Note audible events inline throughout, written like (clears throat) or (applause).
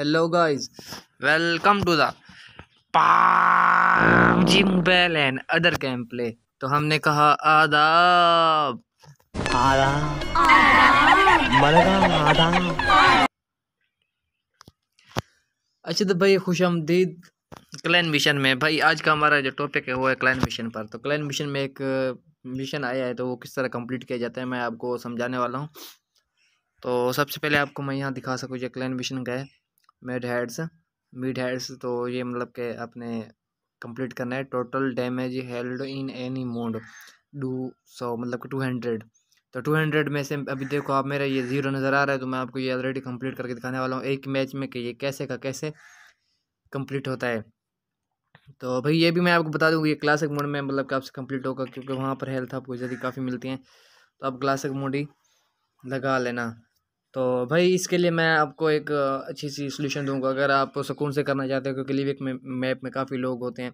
Hello guys welcome to the PUBG mobile and other game play तो हमने कहा आदाब। आदाब आदाब अच्छा तो भाई खुश आमदीद क्लैन मिशन में। भाई, आज का हमारा जो टॉपिक है, वो है क्लैन मिशन पर। तो क्लैन मिशन में एक मिशन आया है तो वो किस तरह कंप्लीट किया जाता है, मैं आपको समझाने वाला हूँ। तो सबसे पहले आपको मैं यहाँ दिखा सकूँ जो क्लैन मिशन का है। Mid heads. मिड हेड्स तो ये मतलब के अपने कंप्लीट करना है। Total damage held in any mode two सो मतलब कि टू हंड्रेड। तो टू हंड्रेड में से अभी देखो आप मेरा ये ज़ीरो नज़र आ रहा है तो मैं आपको ये ऑलरेडी कंप्लीट करके दिखाने वाला हूँ। एक मैच में कि ये कैसे का कैसे कंप्लीट होता है। तो भाई ये भी मैं आपको बता दूँ ये क्लासिक मोड में मतलब कि आपसे कंप्लीट होगा क्योंकि वहाँ पर हेल्थ आपको जल्दी काफ़ी मिलती हैं। तो आप क्लासिक मोड ही लगा लेना। तो भाई इसके लिए मैं आपको एक अच्छी सी सोल्यूशन दूँगा। अगर आप सुकून से करना चाहते हो, क्योंकि लिविक में मैप में काफ़ी लोग होते हैं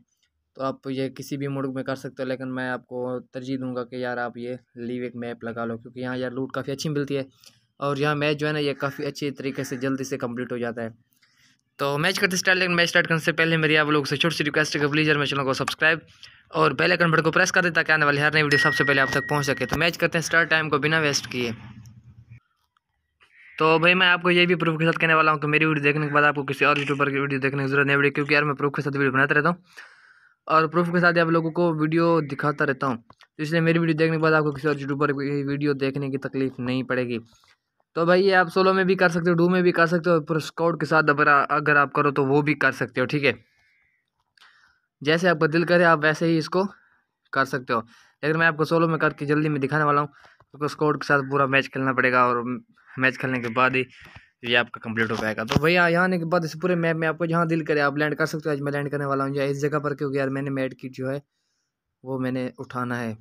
तो आप ये किसी भी मोड में कर सकते हो, लेकिन मैं आपको तरजीह दूँगा कि यार आप ये लिविक मैप लगा लो, क्योंकि यहाँ यार लूट काफ़ी अच्छी मिलती है, और यहाँ मैच जो है ना, ये काफ़ी अच्छी तरीके से जल्दी से कंप्लीट हो जाता है। तो मैच करते स्टार्ट लेकिन मैच स्टार्ट करने से पहले मेरी आप लोगों से छोटी सी रिक्वेस्ट है प्लीज़ मेरे चैनल को सब्सक्राइब और पहले आइकन बटन को प्रेस कर देता क्या आने वाली हर नई वीडियो सबसे पहले आप तक पहुँच सके। तो मैच करते हैं स्टार्ट टाइम को बिना वेस्ट किए। तो भाई मैं आपको ये भी प्रूफ के साथ कहने वाला हूँ कि मेरी वीडियो देखने के बाद आपको किसी और यूट्यूबर की वीडियो देखने की ज़रूरत नहीं पड़ेगी क्योंकि यार मैं प्रूफ के साथ वीडियो बनाता रहता हूँ। और प्रूफ के साथ आप लोगों को वीडियो दिखाता रहता हूँ। तो इसलिए मेरी वीडियो देखने के बाद आपको किसी और यूट्यूबर की वीडियो देखने की तकलीफ़ नहीं पड़ेगी। तो भाई ये आप सोलो में भी कर सकते हो डू में भी कर सकते हो, पूरा स्काउट के साथ अगर अगर आप करो तो वो भी कर सकते हो, ठीक है? जैसे आपका दिल करे आप वैसे ही इसको कर सकते हो। लेकिन मैं आपको सोलो में करके जल्दी में दिखाने वाला हूँ, क्योंकि स्काउट के साथ पूरा मैच खेलना पड़ेगा और मैच खेलने के बाद ही ये आपका कंप्लीट हो पाएगा तो भैया, यहाँ आने के बाद इस पूरे मैप में आपको जहाँ दिल करे आप लैंड कर सकते हो। आज मैं लैंड करने वाला हूँ। या इस जगह पर क्योंकि यार मैंने मेड किट जो है, वो मैंने उठाना है।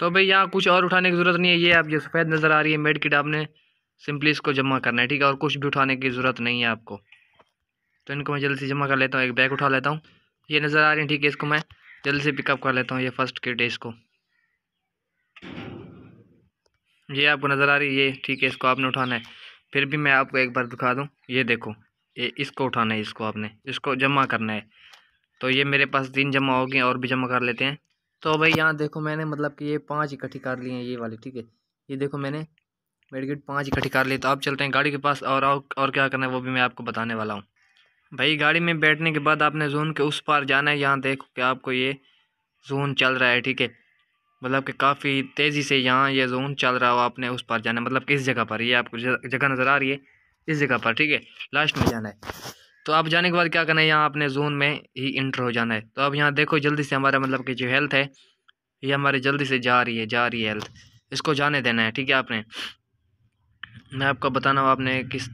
तो भाई यहाँ कुछ और उठाने की ज़रूरत नहीं है। ये आप जो सफ़ेद नज़र आ रही है मेड किट आपने सिंपली इसको जमा करना है, ठीक है? और कुछ भी उठाने की ज़रूरत नहीं है आपको। तो इनको मैं जल्दी से जमा कर लेता हूँ। एक बैग उठा लेता हूँ। ये नज़र आ रही है, ठीक है? इसको मैं जल्दी से पिकअप कर लेता हूँ, ये फ़र्स्ट किट है इसको। ये आपको नज़र आ रही है, ये ठीक है, इसको आपने उठाना है। फिर भी मैं आपको एक बार दिखा दूँ, ये देखो, ये इसको उठाना है, इसको आपने, इसको जमा करना है। तो ये मेरे पास तीन जमा हो गए और भी जमा कर लेते हैं। तो भाई यहाँ देखो मैंने मतलब कि ये पाँच इकट्ठी कर लिए हैं, ये वाली, ठीक है। ये देखो मैंने मेडिकेट पाँच इकट्ठी कर लिए। तो आप चलते हैं गाड़ी के पास और और क्या करना है वो भी मैं आपको बताने वाला हूँ। भाई गाड़ी में बैठने के बाद आपने जोन के उस पार जाना है, यहाँ देखो कि आपको ये जोन चल रहा है, ठीक है। मतलब कि काफ़ी तेज़ी से यहाँ ये जोन चल रहा हो आपने उस पर जाना मतलब किस जगह पर, ये आपको जगह नज़र आ रही है, इस जगह पर, ठीक है? लास्ट में जाना है। तो आप जाने के बाद क्या करना है, यहाँ अपने जोन में ही इंटर हो जाना है। तो अब यहाँ देखो जल्दी से हमारा मतलब कि जो हेल्थ है, ये हमारी जल्दी से जा रही है, जा रही है हेल्थ इसको जाने देना है, ठीक है आपने? मैं आपको बताना हूँ आपने किस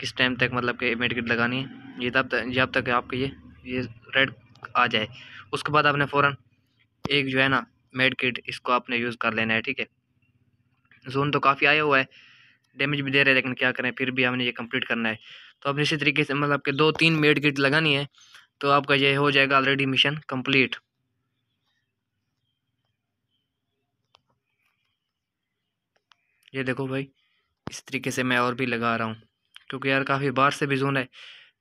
किस टाइम तक मतलब कि मेडिकेट लगानी है। ये तब तक, जब तक आपके ये ये रेड आ जाए। उसके बाद आपने फ़ौर एक जो है ना मेड किट इसको आपने यूज़ कर लेना है, ठीक है? जोन तो काफ़ी आया हुआ है डैमेज भी दे रहे हैं, लेकिन क्या करें, फिर भी हमने ये कंप्लीट करना है। तो अब इसी तरीके से मतलब कि दो तीन मेड किट लगानी है तो आपका ये हो जाएगा ऑलरेडी मिशन कंप्लीट ये देखो भाई, इस तरीके से मैं और भी लगा रहा हूँ, क्योंकि यार काफ़ी बार से भी जोन है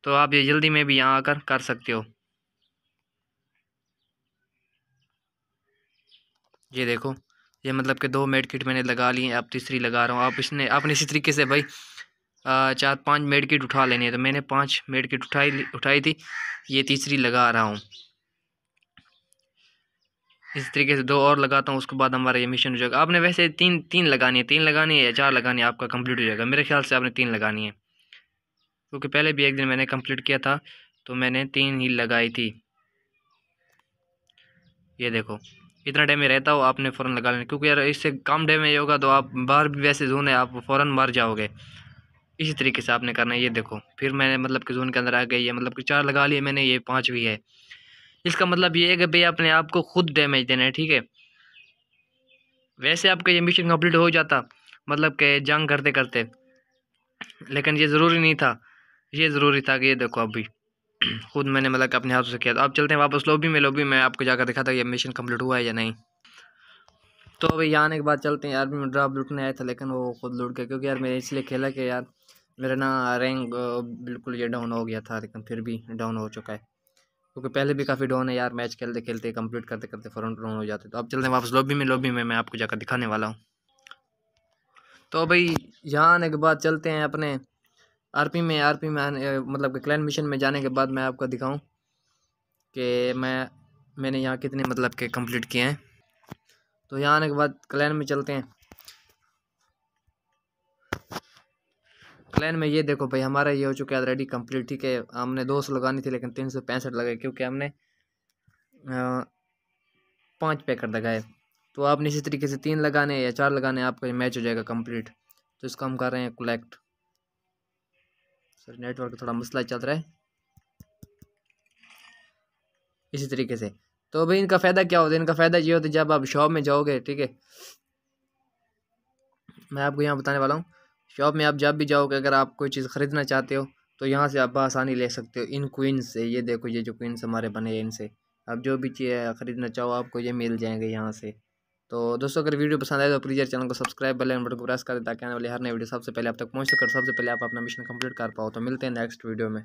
तो आप ये जल्दी में भी यहाँ आकर कर सकते हो। ये देखो, ये मतलब कि दो मेड किट मैंने लगा ली हैं, अब तीसरी लगा रहा हूँ। आप इसने, आपने इसी तरीके से भाई चार, पाँच मेड किट उठा लेनी है। तो मैंने पाँच मेड किट उठाई उठाई थी, ये तीसरी लगा रहा हूँ। इस तरीके से दो और लगाता हूँ, उसके बाद हमारा ये मिशन हो जाएगा। आपने वैसे तीन तीन लगानी है, तीन लगानी है या चार लगानी है, आपका कंप्लीट हो जाएगा। मेरे ख्याल से आपने तीन लगानी है। क्योंकि पहले भी एक दिन मैंने कंप्लीट किया था तो मैंने तीन ही लगाई थी। ये देखो। इतना डैमेज रहता हो, आपने फ़ौरन लगा लेना। क्योंकि यार, इससे कम डैमेज होगा तो आप बाहर भी वैसे जोन है, आप फ़ौरन मर जाओगे। इसी तरीके से आपने करना है, ये देखो। फिर मैंने मतलब कि जोन के अंदर आ गई है मतलब कि चार लगा लिए मैंने, ये पाँच भी है। इसका मतलब ये है कि भाई अपने आप को खुद डैमेज देना है, ठीक है? वैसे आपका ये मिशन कंप्लीट हो जाता मतलब कि जंग करते करते लेकिन ये ज़रूरी नहीं था। ये ज़रूरी था कि ये देखो अभी। (clears throat) खुद मैंने मतलब अपने हाथों से किया था। अब चलते हैं वापस लॉबी में। लॉबी में आपको जाकर दिखा था ये मिशन कंप्लीट हुआ है या नहीं। तो अभी यहाँ आने के बाद चलते हैं यार भी ड्राप लूटने आया था, लेकिन वो खुद लूट गया, क्योंकि यार मैंने इसलिए खेला कि यार मेरा ना रैंक बिल्कुल ये डाउन हो गया था, लेकिन फिर भी डाउन हो चुका है। क्योंकि पहले भी काफ़ी डाउन है यार मैच खेलते खेलते कंप्लीट करते करते फ़ौरन डाउन हो जाते तो अब चलते हैं वापस लॉबी में। लॉबी में मैं आपको जाकर दिखाने वाला हूँ। तो भाई यहाँ आने के बाद चलते हैं अपने आरपी में आरपी में आने मतलब कि क्लैन मिशन में जाने के बाद मैं आपको दिखाऊँ कि मैं, मैंने यहाँ कितने मतलब के कंप्लीट किए हैं। तो यहाँ आने के बाद क्लैन में चलते हैं। क्लैन में ये देखो भाई, हमारा ये हो चुका है ऑलरेडी कंप्लीट ठीक है? हमने दो सौ लगानी थी, लेकिन तीन सौ पैंसठ लगे क्योंकि हमने पाँच पैकेट लगाए। तो आपने इसी तरीके से तीन लगाने या चार लगाने, आपका मैच हो जाएगा कंप्लीट तो इसको हम कर रहे हैं कलेक्ट सर नेटवर्क थोड़ा मसला चल रहा है। इसी तरीके से। तो भाई इनका फ़ायदा क्या होता है? इनका फ़ायदा ये होता है, जब आप शॉप में जाओगे, ठीक है? मैं आपको यहाँ बताने वाला हूँ। शॉप में आप जब भी जाओगे, अगर आप कोई चीज़ ख़रीदना चाहते हो तो यहाँ से आप आसानी ले सकते हो। इन क्वींस से, ये देखो, ये जो क्वींस हमारे बने हैं इनसे। आप जो भी चीज़ ख़रीदना चाहो, आपको ये मिल जाएँगे यहाँ से। तो दोस्तों, अगर वीडियो पसंद आए तो प्लीज़ चैनल को सब्सक्राइब, बेल बटन को प्रेस करें ताकि आने वाली हर नई वीडियो सबसे पहले आप तक पहुँच सके और सबसे पहले आप अपना मिशन कंप्लीट कर पाओ। तो मिलते हैं नेक्स्ट वीडियो में।